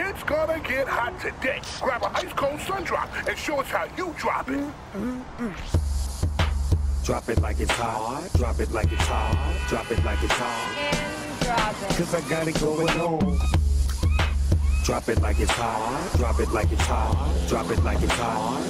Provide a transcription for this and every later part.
It's gonna get hot today. Grab a ice cold sun drop and show us how you drop it. Drop it like it's hot. Drop it like it's hot. Drop it like it's hot. And drop it. Cause I got it going on. Drop it like it's hot. Drop it like it's hot. Drop it like it's hot.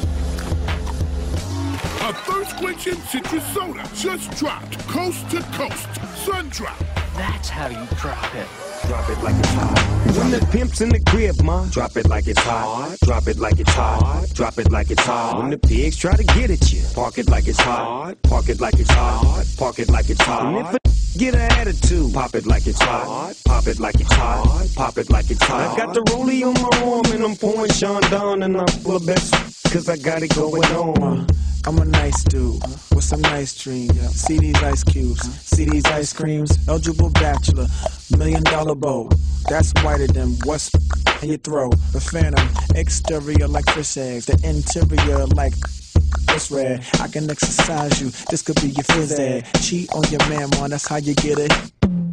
A thirst quenching citrus soda just dropped coast to coast. Sun drop. That's how you drop it. Drop it like it's hot. When the pimp's in the crib, ma, drop it like it's hot. Drop it like it's hot. Drop it like it's hot. When the pigs try to get at you, park it like it's hot. Park it like it's hot. Park it like it's hot. And if a get an attitude, pop it like it's hot. Pop it like it's hot. Pop it like it's hot. I got the rollie on my arm and I'm pouring Sean down and I'm full of best cause I got it going on. I'm a nice dude with some nice dreams. See these ice cubes, see these ice creams. Eligible bachelor, million dollar bow. That's whiter than what's in your throat. The phantom, exterior like fish eggs, the interior like it's red. I can exercise you. This could be your phys ed. Cheat on your man, man. That's how you get it.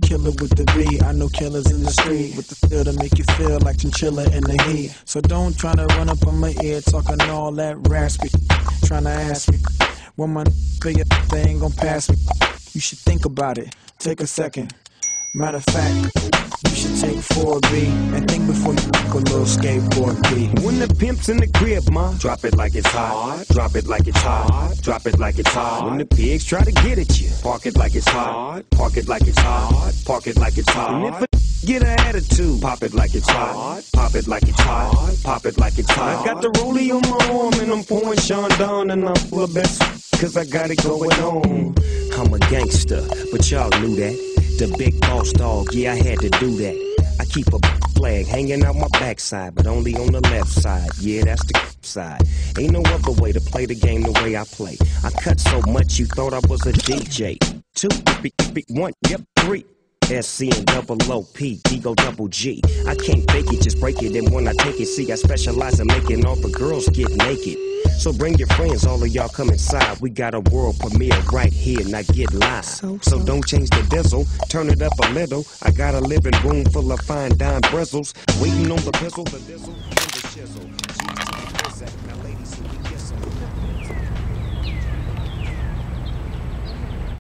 Killer with the B. I know killers in the street with the feel to make you feel like chinchilla in the heat. So don't try to run up on my ear talking all that raspy. Trying to ask me when my figure they ain't gonna pass me. You should think about it. Take a second. Matter of fact, you should take 4B and think before you a little skateboard B. When the pimp's in the crib, ma, drop it like it's hot. Drop it like it's hot. Drop it like it's hot. When the pigs try to get at you, park it like it's hot. Park it like it's hot. Park it like it's hot. Get an attitude, pop it like it's hot. Pop it like it's hot. Pop it like it's hot. I got the rollie on my arm and I'm pouring Sean down and I'm full of best cause I got it going on. I'm a gangster, but y'all knew that. The big boss dog, yeah, I had to do that. I keep a flag hanging out my backside, but only on the left side. Yeah, that's the side. Ain't no other way to play the game the way I play. I cut so much you thought I was a DJ. Two, three, three, one, yep, three. SC and double OP, Digo double G. I can't fake it, just break it. And when I take it, see, I specialize in making all the girls get naked. So bring your friends, all of y'all come inside. We got a world premiere right here, now get live. So, so don't change the diesel, turn it up a little. I got a living room full of fine dime bristles. Waiting on the pistol, the diesel, and the chisel.